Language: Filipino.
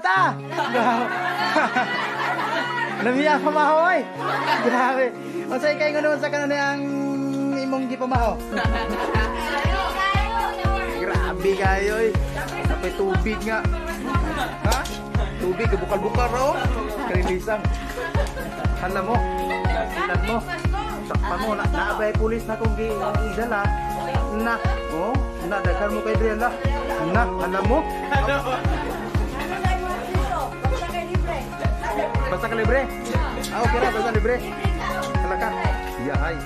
ta! Namiya pa mahoy! Grabe. O sa ikay nga sa kanan ang imong di pamaho. Grabe kayo eh. Sampai tubig nga. Ha? Tubig, bukal-bukal raw. Karilisang. Alam mo, sinan mo. Sakpan mo, na naabay pulis na kung idala. Na, oh, na, daghan mo kay Driela. Na, alam mo. baca Kalibre? Ah, oke lah, bahasa Kalibre. Silakan. Iya, hai.